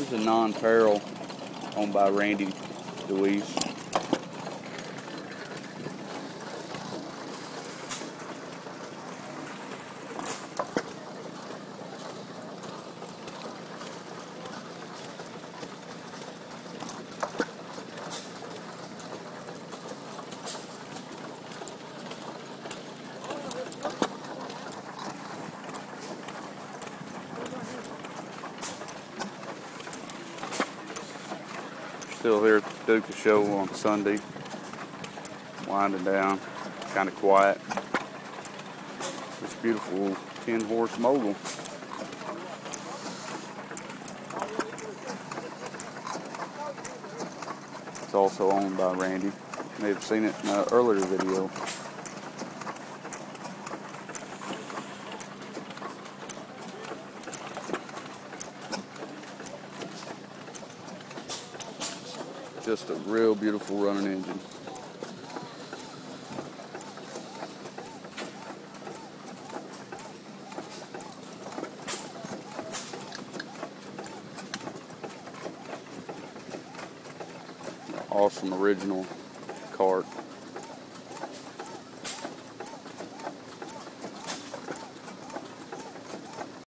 There's a non-peril owned by Randy Deweese. Still here at the show on Sunday. Winding down, kind of quiet. This beautiful 10 horse mogul. It's also owned by Randy. You may have seen it in an earlier video. Just a real beautiful running engine. Awesome original cart.